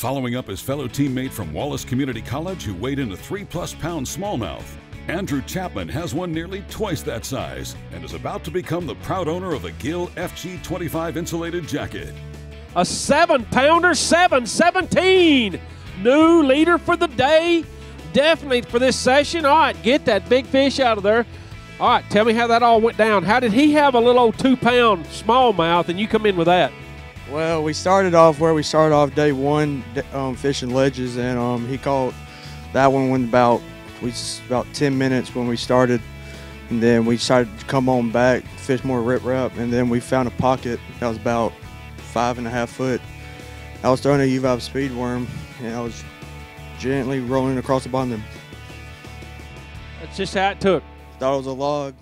Following up his fellow teammate from Wallace Community College who weighed in a three plus pound smallmouth, Andrew Chapman has one nearly twice that size and is about to become the proud owner of a Gill FG25 insulated jacket. A seven pounder, 717. New leader for the day. Definitely for this session. All right, get that big fish out of there. All right, tell me how that all went down. How did he have a little old two pound smallmouth and you come in with that? Well, we started off where we started off day one, um, fishing ledges, and um, he caught that one when about we about 10 minutes when we started, and then we decided to come on back, fish more rip rap, and then we found a pocket that was about five and a half foot. I was throwing a U-Vibe speed worm, and I was gently rolling across the bottom. That's just how it took. Thought it was a log,